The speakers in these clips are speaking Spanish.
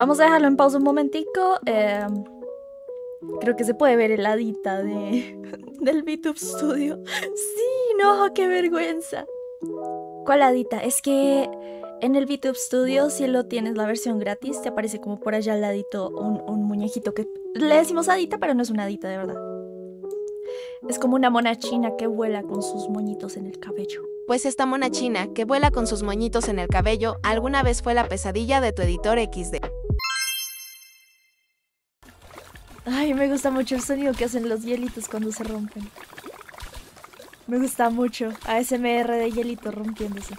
Vamos a dejarlo en pausa un momentico. Eh, creo que se puede ver el adita de, del VTube Studio. Sí, no, qué vergüenza. ¿Cuál adita? Es que en el VTube Studio, si lo tienes la versión gratis, te aparece como por allá al ladito un, un muñequito que le decimos adita, pero no es una adita de verdad. Es como una mona china que vuela con sus moñitos en el cabello. Pues esta mona china que vuela con sus moñitos en el cabello alguna vez fue la pesadilla de tu editor XD. Ay, me gusta mucho el sonido que hacen los hielitos cuando se rompen. Me gusta mucho. ASMR de hielito rompiéndose.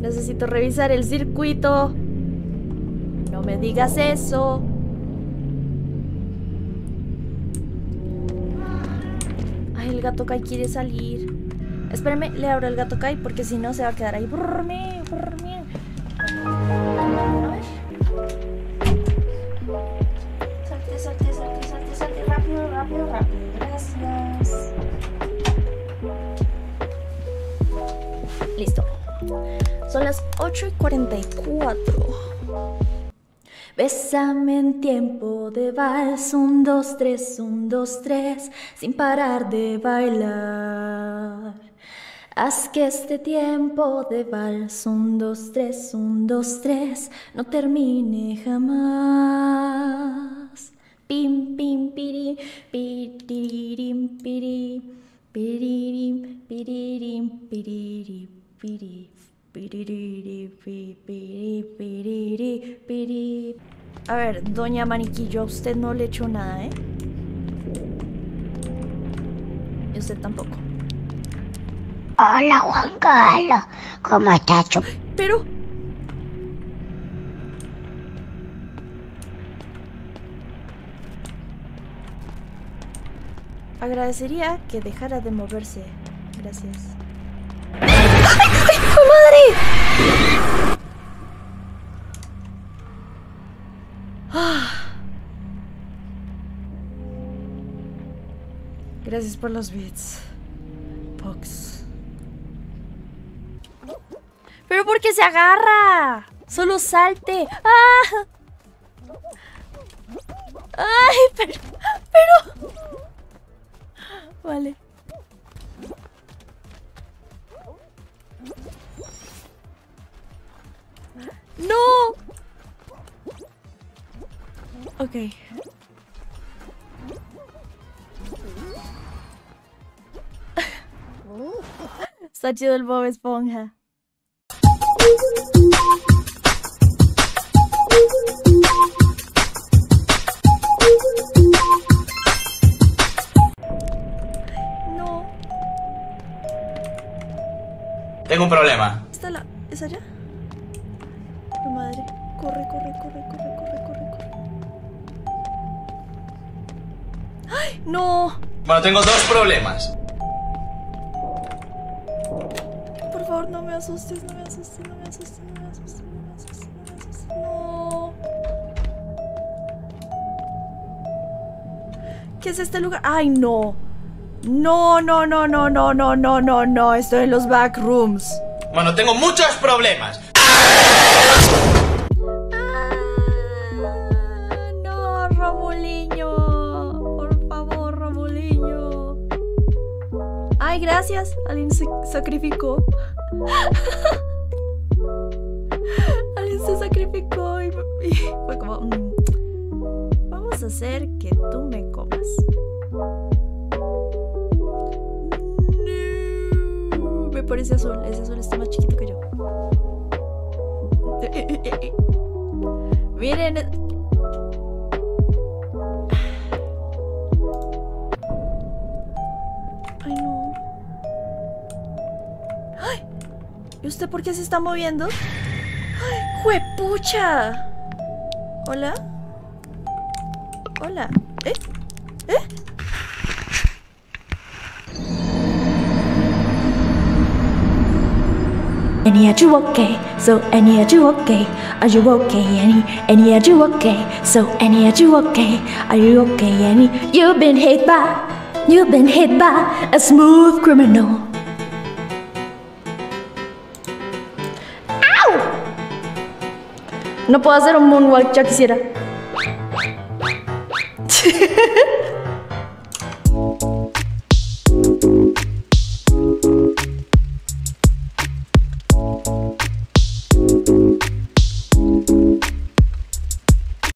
Necesito revisar el circuito. No me digas eso. Ay, el gato Kai quiere salir. Espérame, le abro el gato Kai porque si no se va a quedar ahí. A ver. Salte, salte, salte, salte, salte. Rápido, rápido, rápido. Gracias. Listo. Son las 8 y 44. Bésame en tiempo de vals, un, dos, tres, un, dos, tres, sin parar de bailar. Haz que este tiempo de vals, un, dos, tres, un, dos, tres, no termine jamás. Pim, pim, piri, piririm, piri, piririm, piririm, piriri, piri. Piri. A ver, doña Maniquillo, a usted no le echó nada, ¿eh? Y usted tampoco. Hola Juan Carlos, ¿cómo estás? Pero... Agradecería que dejara de moverse. Gracias. ¡Ay, ay, madre! Gracias por los bits. Pox. ¿Pero por qué se agarra? Solo salte. ¡Ah! ¡Ay! Pero... Pero... Vale. ¡No! Ok. Está chido el Bob Esponja. No. Tengo un problema. ¿Está la... ¿Es allá? La madre. Corre, corre, corre, corre, corre, corre, corre. ¡Ay! ¡No! Bueno, tengo dos problemas. Me asustes, no me asustes, no me asustes, no me asustes, no me asustes, no me asustes. No. ¿Qué es este lugar? ¡Ay, no! No, no, no, no, no, no, no, no, no. Estoy en los backrooms. Bueno, tengo muchos problemas. Ah, no, Romuliño. Por favor, Romuliño. Ay, gracias. Alguien se sacrificó. Alguien se sacrificó y, fue como... mm, vamos a hacer que tú me comas. No, me parece azul. Ese azul está más chiquito que yo. Miren. ¿Y usted por qué se está moviendo? ¡Ay, juepucha! ¿Hola? Hola. ¿Eh? ¿Eh? Annie, are you okay? So Annie, are you okay? Are you okay, Annie? Annie, are you okay? So Annie, are you okay? Are you okay, Annie? You've been hit by, you've been hit by a smooth criminal. No puedo hacer un moonwalk, ya quisiera.